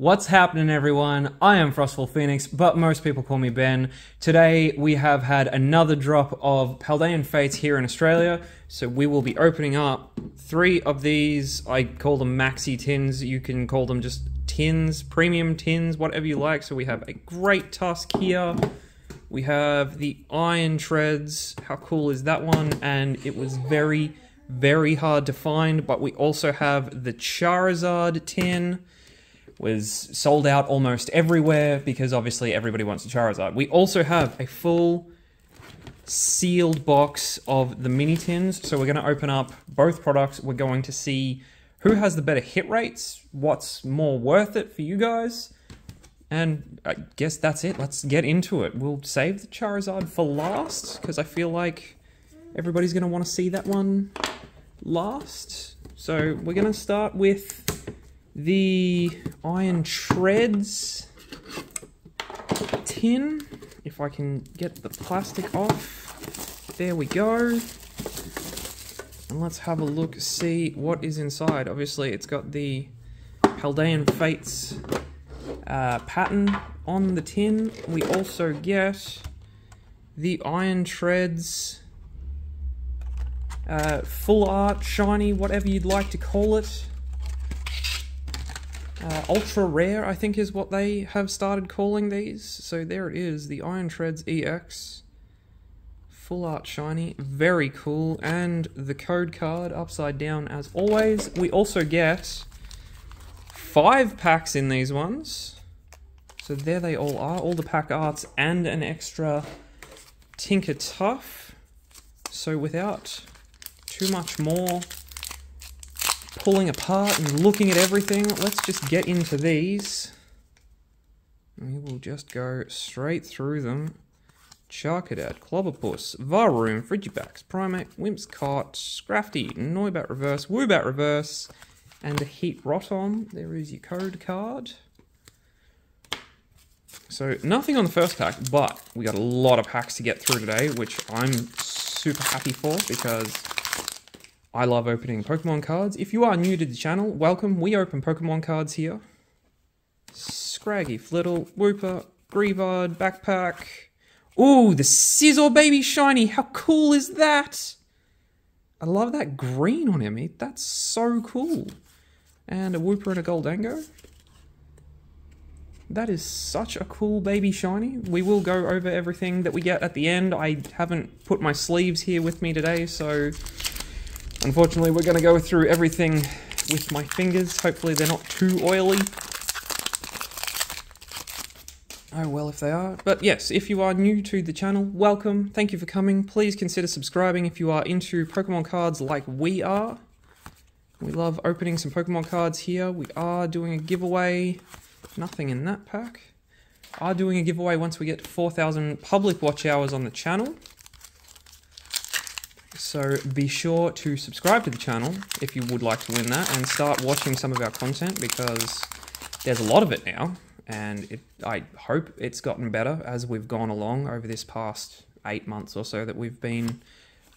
What's happening, everyone? I am Frostfall Phoenix, but most people call me Ben. Today, we have had another drop of Paldean Fates here in Australia, so we will be opening up three of these. I call them maxi tins. You can call them just tins, premium tins, whatever you like. So we have a great tusk here. We have the Iron Treads. How cool is that one? And it was very, very hard to find, but we also have the Charizard tin was sold out almost everywhere because obviously everybody wants a Charizard. We also have a full sealed box of the mini tins. So we're going to open up both products. We're going to see who has the better hit rates, what's more worth it for you guys. And I guess that's it. Let's get into it. We'll save the Charizard for last because I feel like everybody's going to want to see that one last. So we're going to start with the Iron Treads tin. If I can get the plastic off. There we go. And let's have a look, see what is inside. Obviously, it's got the Paldean Fates uh, pattern on the tin. We also get the Iron Treads uh, full art, shiny, whatever you'd like to call it. Uh, ultra rare, I think, is what they have started calling these. So there it is, the Iron Treads EX. Full art shiny, very cool. And the code card upside down as always. We also get five packs in these ones. So there they all are, all the pack arts and an extra Tinkatuff. So without too much more pulling apart and looking at everything, let's just get into these. We will just go straight through them. Charcadet, Clobbopus, Varoom, Frigibax, Primeape, Whimsicott, Scrafty, Noibat Reverse, Woobat Reverse, and a Heat Rotom. There is your code card. So nothing on the first pack, but we got a lot of packs to get through today, which I'm super happy for because I love opening Pokemon cards. If you are new to the channel, welcome. We open Pokemon cards here. Scraggy, Flittle, Wooper, Greavard, Backpack. Ooh, the Scizor Baby Shiny. How cool is that? I love that green on him. That's so cool. And a Wooper and a Goldango. That is such a cool baby shiny. We will go over everything that we get at the end. I haven't put my sleeves here with me today, so Unfortunately, we're going to go through everything with my fingers. Hopefully they're not too oily. Oh well if they are. But yes, if you are new to the channel, welcome. Thank you for coming. Please consider subscribing if you are into Pokemon cards like we are. We love opening some Pokemon cards here. We are doing a giveaway. Nothing in that pack. Are doing a giveaway once we get 4,000 public watch hours on the channel. So be sure to subscribe to the channel if you would like to win that and start watching some of our content because there's a lot of it now and it, I hope it's gotten better as we've gone along over this past eight months or so that we've been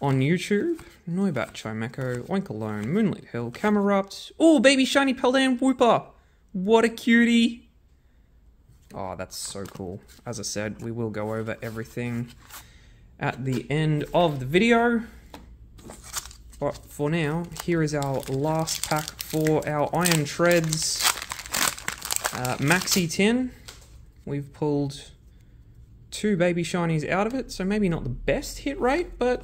on YouTube. Noibat, Chimecho, Oinkologne, Moonlit Hill, Camerupt. Oh, baby shiny Paldean Wooper! What a cutie! Oh, that's so cool. As I said, we will go over everything at the end of the video. But for now, here is our last pack for our Iron Treads uh, Maxi Tin. We've pulled two Baby Shinies out of it, so maybe not the best hit rate, but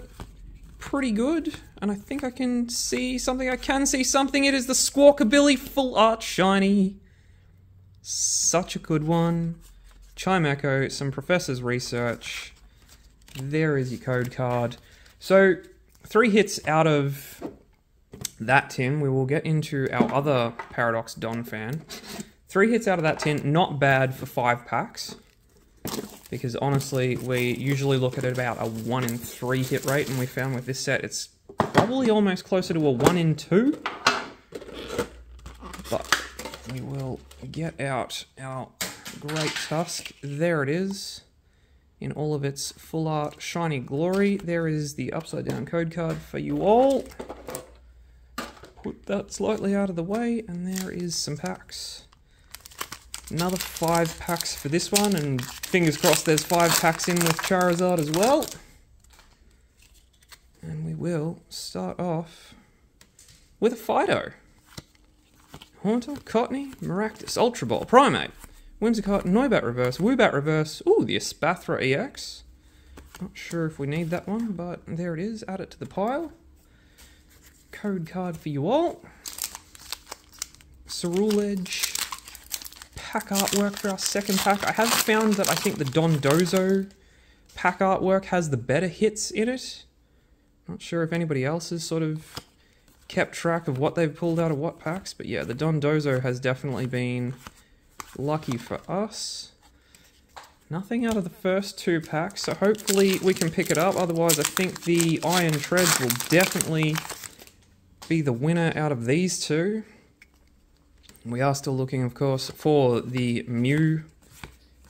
pretty good. And I think I can see something. I can see something. It is the Squawkabilly Full Art Shiny. Such a good one. Chimecho, some Professor's Research. There is your code card. So three hits out of that tin. We will get into our other Paradox Don fan. Three hits out of that tin, not bad for five packs. Because honestly, we usually look at about a one in three hit rate, and we found with this set it's probably almost closer to a one in two. But we will get out our great tusk. There it is in all of its full art shiny glory. There is the upside down code card for you all. Put that slightly out of the way, and there is some packs. Another five packs for this one, and fingers crossed there's five packs in with Charizard as well. And we will start off with a Fidough. Haunter, Cottonee, Maractus, Ultra Ball, Primeape, Whimsicott, Noibat Reverse, Woobat Reverse, ooh, the Espathra EX. Not sure if we need that one, but there it is. Add it to the pile. Code card for you all. Edge pack artwork for our second pack. I have found that I think the Dondozo pack artwork has the better hits in it. Not sure if anybody else has sort of kept track of what they've pulled out of what packs, but yeah, the Dondozo has definitely been lucky for us. Nothing out of the first two packs, so hopefully we can pick it up. Otherwise, I think the Iron Treads will definitely be the winner out of these two. We are still looking, of course, for the Mew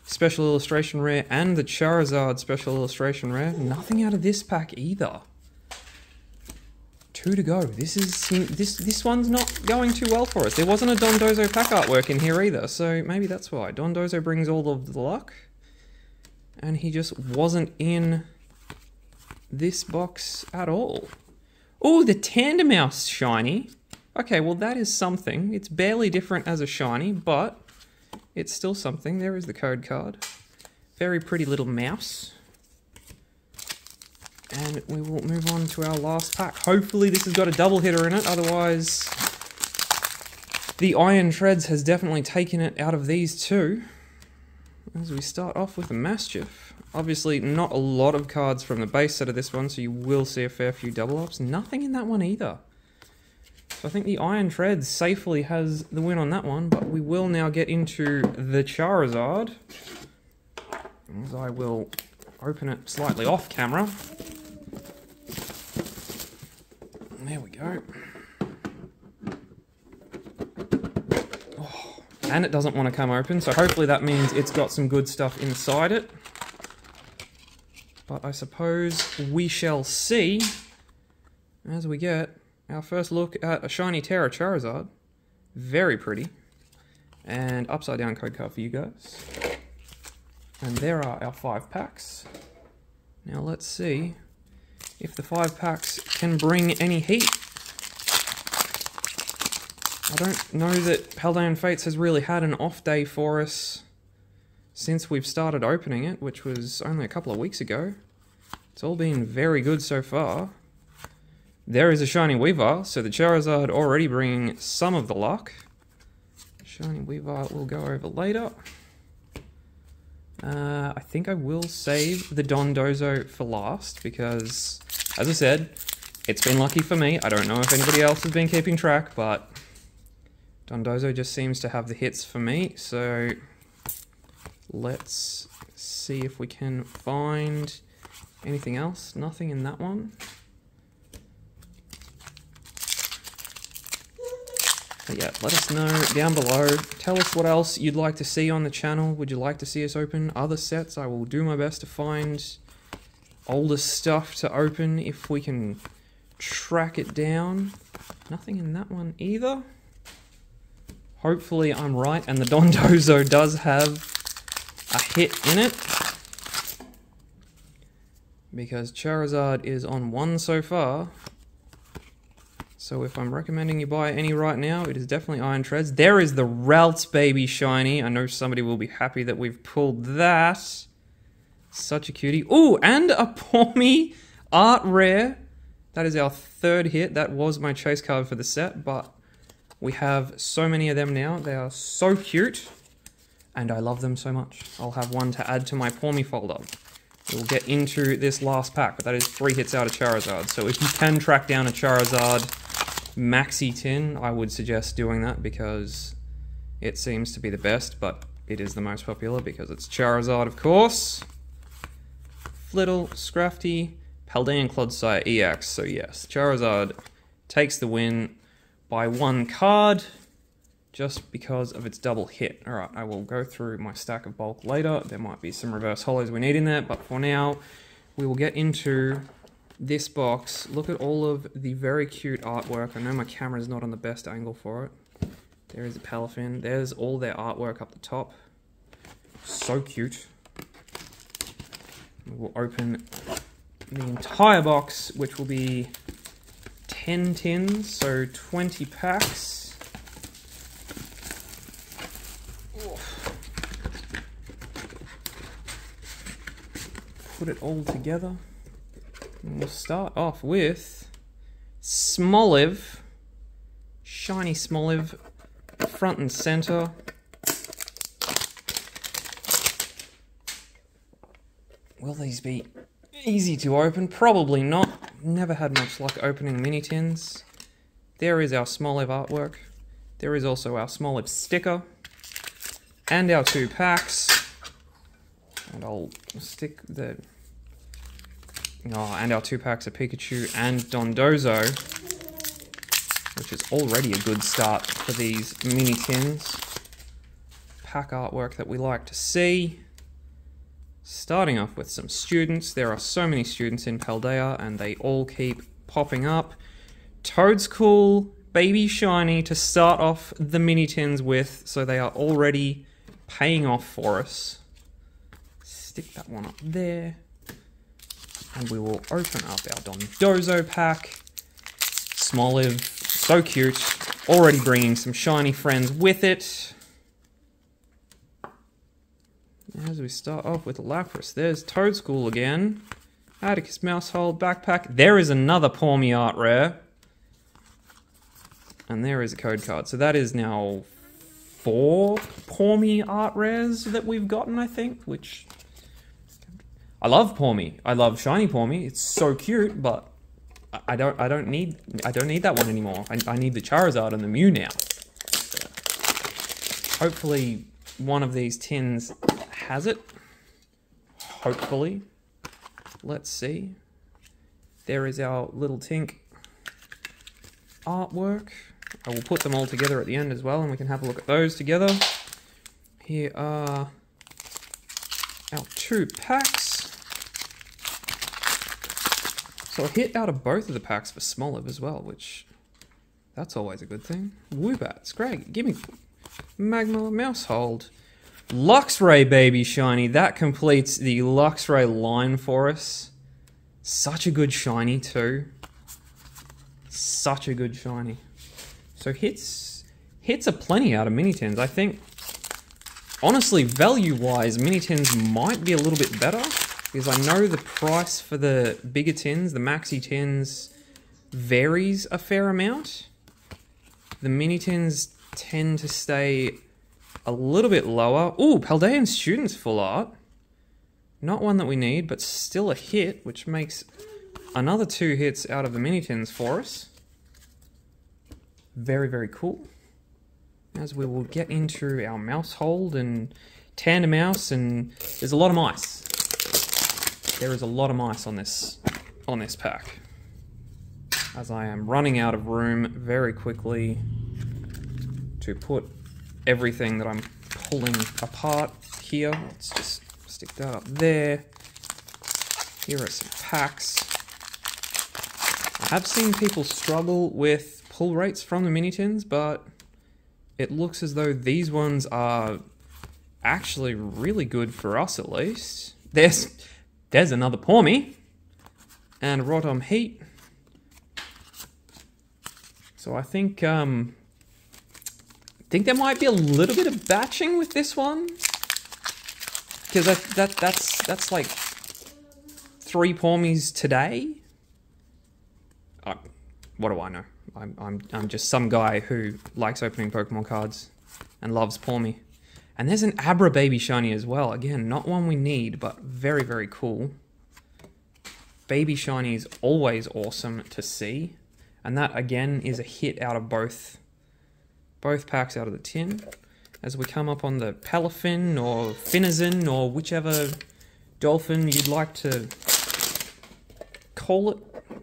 Special Illustration Rare and the Charizard Special Illustration Rare. Nothing out of this pack either. Two to go. This is this this one's not going too well for us. There wasn't a Dondozo pack artwork in here either, so maybe that's why. Dondozo brings all of the luck and he just wasn't in this box at all. Oh, the Tandemaus shiny. Okay, well that is something. It's barely different as a shiny, but it's still something. There is the code card. Very pretty little mouse. And we will move on to our last pack. Hopefully this has got a double hitter in it, otherwise the Iron Treads has definitely taken it out of these two. As we start off with the Maschiff. Obviously, not a lot of cards from the base set of this one, so you will see a fair few double ups. Nothing in that one either. So I think the Iron Treads safely has the win on that one, but we will now get into the Charizard. As I will open it slightly off camera. There we go. Oh, and it doesn't want to come open, so hopefully that means it's got some good stuff inside it. But I suppose we shall see as we get our first look at a shiny Tera Charizard. Very pretty. And upside down code card for you guys. And there are our five packs. Now let's see if the five packs can bring any heat. I don't know that Paldean Fates has really had an off day for us since we've started opening it, which was only a couple of weeks ago. It's all been very good so far. There is a Shiny Weavile, so the Charizard already bringing some of the luck. Shiny Weavile will go over later. Uh, I think I will save the Dondozo for last because, as I said, it's been lucky for me. I don't know if anybody else has been keeping track, but Dondozo just seems to have the hits for me, so let's see if we can find anything else. Nothing in that one. But yeah, let us know down below. Tell us what else you'd like to see on the channel. Would you like to see us open other sets? I will do my best to find older stuff to open if we can track it down. Nothing in that one either. Hopefully I'm right and the Dondozo does have a hit in it. Because Charizard is on one so far. So if I'm recommending you buy any right now, it is definitely Iron Treads. There is the Ralts Baby Shiny. I know somebody will be happy that we've pulled that. Such a cutie. Oh, and a Pawmi Art Rare. That is our third hit. That was my chase card for the set, but we have so many of them now. They are so cute, and I love them so much. I'll have one to add to my Pawmi folder. We'll get into this last pack, but that is three hits out of Charizard. So if you can track down a Charizard Maxi Tin, I would suggest doing that because it seems to be the best, but it is the most popular because it's Charizard, of course. Flittle, Scrafty, Paldean Clodsire EX. So yes, Charizard takes the win by one card just because of its double hit. All right, I will go through my stack of bulk later. There might be some reverse holos we need in there, but for now, we will get into this box. Look at all of the very cute artwork. I know my camera is not on the best angle for it. There is a Palafin. There's all their artwork up the top. So cute. We will open the entire box, which will be 10 tins, so 20 packs. Put it all together. And we'll start off with Smoliv. Shiny Smoliv, front and center. Will these be easy to open? Probably not. Never had much luck opening mini tins. There is our Smoliv artwork. There is also our Smoliv sticker. And our two packs. And I'll stick the... Oh, and our two packs of Pikachu and Dondozo. Which is already a good start for these mini tins. Pack artwork that we like to see. Starting off with some students. There are so many students in Paldea and they all keep popping up. Toedscool, Baby Shiny to start off the mini tins with, so they are already paying off for us. Stick that one up there. And we will open up our Dondozo pack. Smoliv, so cute. Already bringing some shiny friends with it. As we start off with Lapras, there's Toedscool again. Atticus Maushold backpack. There is another Pawmi art rare. And there is a code card. So that is now four Pawmi art rares that we've gotten, I think, which... I love Pawmi. I love shiny Pawmi. It's so cute, but I don't I don't need I don't need that one anymore. I, I need the Charizard and the Mew now. Hopefully one of these tins has it. Hopefully. Let's see. There is our little Tink artwork. I will put them all together at the end as well and we can have a look at those together. Here are our two packs. So a hit out of both of the packs for Smoliv as well, which that's always a good thing. Woobat, Scrag, gimme Magma Maushold. Luxray Baby Shiny. That completes the Luxray line for us. Such a good shiny too. Such a good shiny. So hits hits are plenty out of mini tins. I think honestly value wise mini tins might be a little bit better because I know the price for the bigger tins, the maxi tins varies a fair amount. The mini tins tend to stay a little bit lower. Ooh, Paldean Students full art. Not one that we need, but still a hit, which makes another two hits out of the mini tins for us. Very, very cool. As we will get into our Maushold and Tandemaus, and there's a lot of mice. There is a lot of mice on this on this pack. As I am running out of room very quickly to put everything that I'm pulling apart here. Let's just stick that up there. Here are some packs. I have seen people struggle with pull rates from the mini tins, but it looks as though these ones are actually really good for us at least. There's there's another Pawmi and Rotom Heat. So I think um, think there might be a little bit of batching with this one. Because that, that, that's, that's like three Pawmis today. Uh, what do I know? I'm, I'm, I'm just some guy who likes opening Pokemon cards and loves Pawmi. And there's an Abra Baby Shiny as well. Again, not one we need, but very, very cool. Baby Shiny is always awesome to see. And that, again, is a hit out of both both packs out of the tin as we come up on the Palafin or Finizen or whichever dolphin you'd like to call it.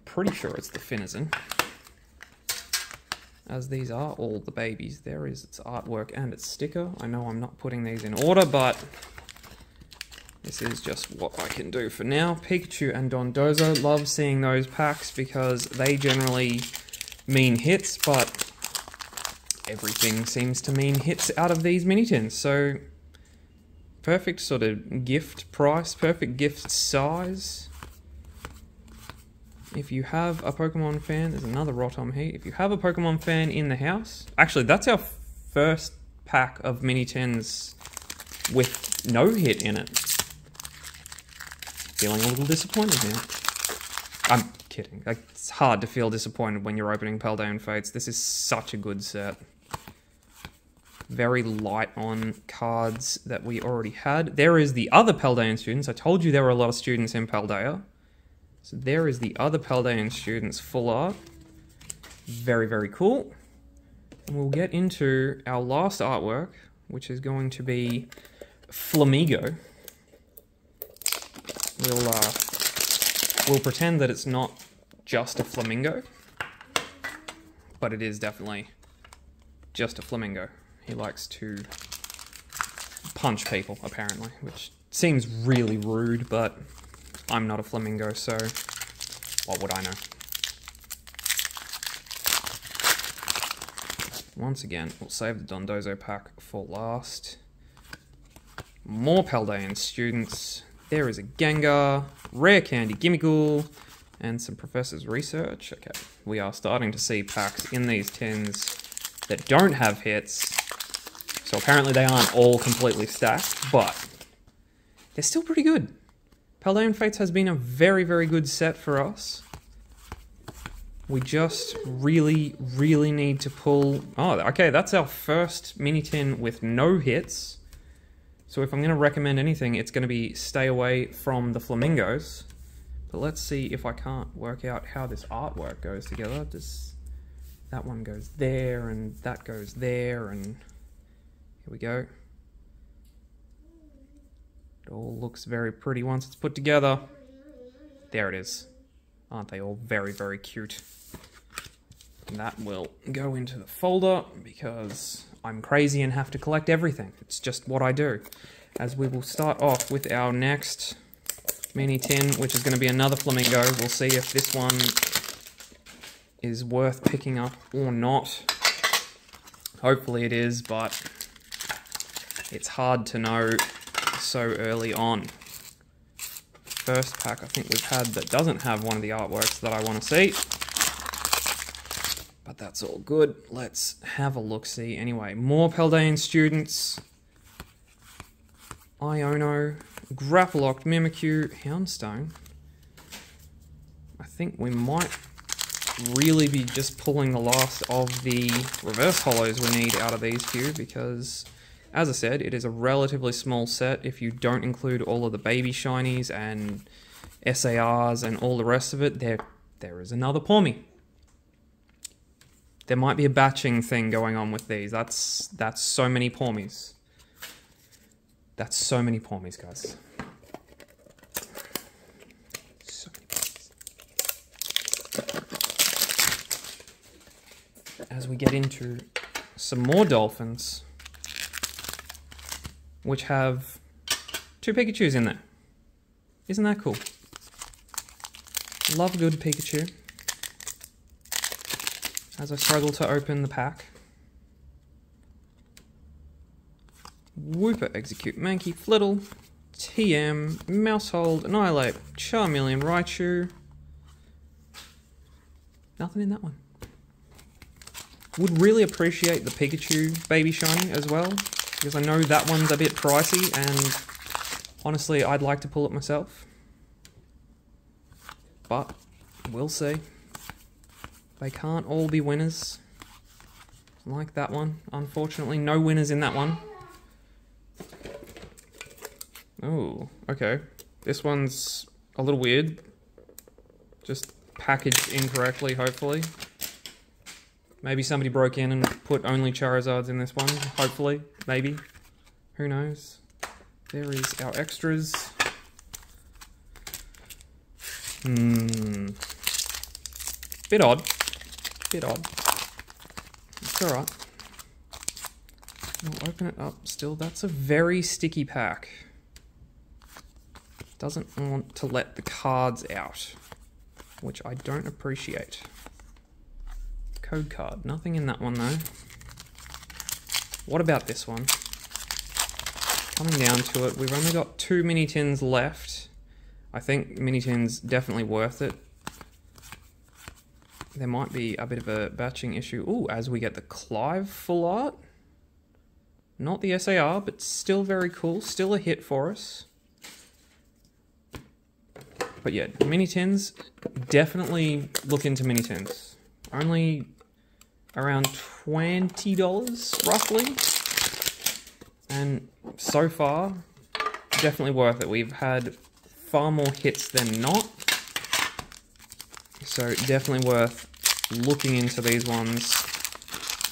Pretty sure it's the Finizen. As these are all the babies. There is its artwork and its sticker. I know I'm not putting these in order, but this is just what I can do for now. Pikachu and Dondozo, love seeing those packs because they generally mean hits, but everything seems to mean hits out of these mini tins. So perfect sort of gift price, perfect gift size. If you have a Pokemon fan, there's another Rotom here. If you have a Pokemon fan in the house, actually that's our first pack of mini tins with no hit in it. Feeling a little disappointed now. I'm kidding. Like, It's hard to feel disappointed when you're opening Paldean Fates. This is such a good set. Very light on cards that we already had. There is the other Paldean students. I told you there were a lot of students in Paldea. So there is the other Paldean students full art. Very, very cool. And we'll get into our last artwork, which is going to be Flamigo. We'll, uh, we'll pretend that it's not just a flamingo, but it is definitely just a flamingo. He likes to punch people, apparently, which seems really rude, but I'm not a flamingo, so what would I know? Once again, we'll save the Dondozo pack for last. More Paldean students. There is a Gengar, Rare Candy Gimmighoul, and some Professor's Research. Okay, we are starting to see packs in these tins that don't have hits. So apparently they aren't all completely stacked, but they're still pretty good. Paldean Fates has been a very, very good set for us. We just really, really need to pull... Oh, okay, that's our first mini tin with no hits. So if I'm going to recommend anything, it's going to be stay away from the flamingos. But let's see if I can't work out how this artwork goes together. This, that one goes there, and that goes there, and here we go. It all looks very pretty once it's put together. There it is. Aren't they all very, very cute? And that will go into the folder because I'm crazy and have to collect everything. It's just what I do. As we will start off with our next mini tin, which is going to be another flamingo. We'll see if this one is worth picking up or not. Hopefully it is, but it's hard to know so early on. First pack I think we've had that doesn't have one of the artworks that I want to see but that's all good. Let's have a look-see. Anyway, more Paldean students. Iono, Grapploct, Mimikyu, Houndstone. I think we might really be just pulling the last of the reverse holos we need out of these few because, as I said, it is a relatively small set if you don't include all of the baby shinies and SARs and all the rest of it. There, there is another Pawmi. There might be a batching thing going on with these. That's that's so many Pawmis. That's so many Pawmis, guys. So many As we get into some more dolphins, which have two Pikachus in there. Isn't that cool? Love good Pikachu as I struggle to open the pack. Wooper, Execute, Mankey, Flittle, TM, Maushold, Annihilape, Charmeleon, Raichu. Nothing in that one. Would really appreciate the Pikachu Baby Shiny as well, because I know that one's a bit pricey, and honestly, I'd like to pull it myself. But, we'll see. They can't all be winners. Like that one. Unfortunately, no winners in that one. Oh, okay. This one's a little weird. Just packaged incorrectly, hopefully. Maybe somebody broke in and put only Charizards in this one. Hopefully. Maybe. Who knows? There is our extras. Hmm. Bit odd. Bit odd. It's alright. We'll open it up still. That's a very sticky pack. Doesn't want to let the cards out, which I don't appreciate. Code card. Nothing in that one though. what about this one? Coming down to it, we've only got two mini tins left. I think mini tins definitely worth it. There might be a bit of a batching issue. Ooh, as we get the Clive full art. Not the SAR, but still very cool. Still a hit for us. But yeah, mini tins, definitely look into mini tins. Only around $20 roughly. And so far, definitely worth it. We've had far more hits than not. So definitely worth looking into these ones,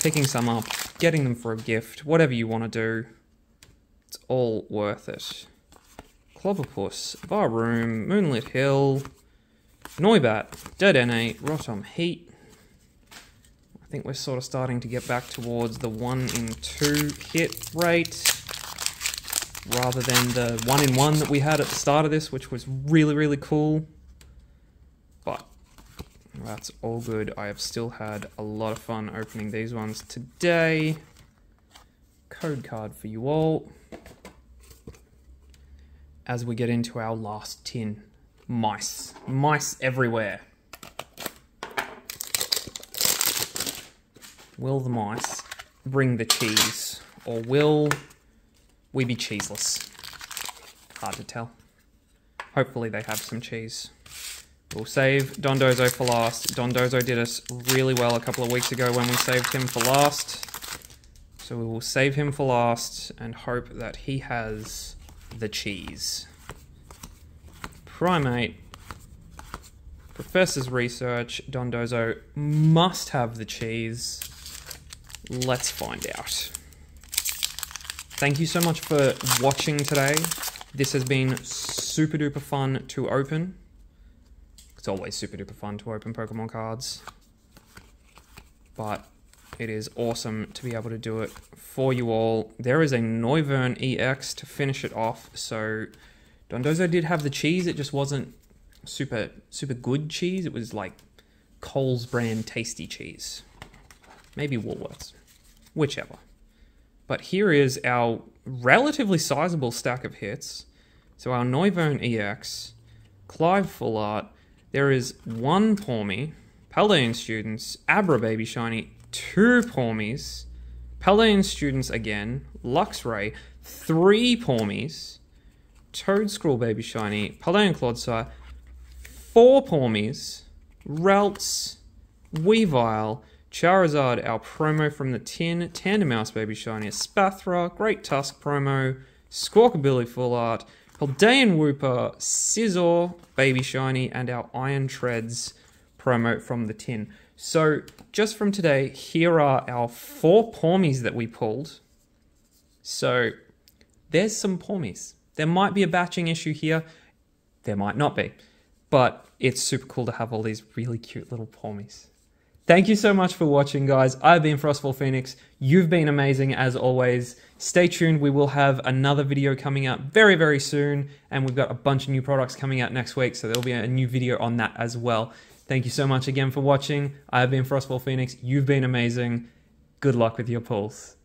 picking some up, getting them for a gift, whatever you want to do. It's all worth it. Clobbopus, Varoom, Moonlit Hill, Noibat, Dedenne, Rotom Heat. Think we're sort of starting to get back towards the 1 in 2 hit rate rather than the 1 in 1 that we had at the start of this, which was really, really cool. But that's all good. I have still had a lot of fun opening these ones today. Code card for you all as we get into our last tin. Mice. Mice everywhere. Will the mice bring the cheese? Or will we be cheeseless? Hard to tell. Hopefully they have some cheese. We'll save Dondozo for last. Dondozo did us really well a couple of weeks ago when we saved him for last. So we will save him for last and hope that he has the cheese. Primeape. Professor's research. Dondozo must have the cheese. Let's find out. Thank you so much for watching today. This has been super duper fun to open. It's always super duper fun to open Pokemon cards. But it is awesome to be able to do it for you all. There is a Noivern EX to finish it off. So Dondozo did have the cheese. It just wasn't super super good cheese. It was like Coles brand tasty cheese. Maybe Woolworths. Whichever. But here is our relatively sizable stack of hits. So our Noivern EX, Clive Full Art, there is one Pawmi, Paldean Students, Abra Baby Shiny, two Pawmis, Paldean Students again, Luxray, three Pawmis, Toedscruel Baby Shiny, Paldean Clodsire, four Pawmis, Ralts, Weavile, Charizard, our promo from the tin, Tandemaus Baby Shiny, Spathra, Great Tusk promo, Squawkabilly Full Art, Paldean Wooper, Scizor, Baby Shiny, and our Iron Treads promo from the tin. So, just from today, here are our four Pawmis that we pulled. So, there's some Pawmis. There might be a batching issue here, there might not be. But it's super cool to have all these really cute little Pawmis. Thank you so much for watching, guys. I've been Frostfall Phoenix. You've been amazing as always. Stay tuned. We will have another video coming out very, very soon. And we've got a bunch of new products coming out next week. So there'll be a new video on that as well. Thank you so much again for watching. I've been Frostfall Phoenix. You've been amazing. Good luck with your pulls.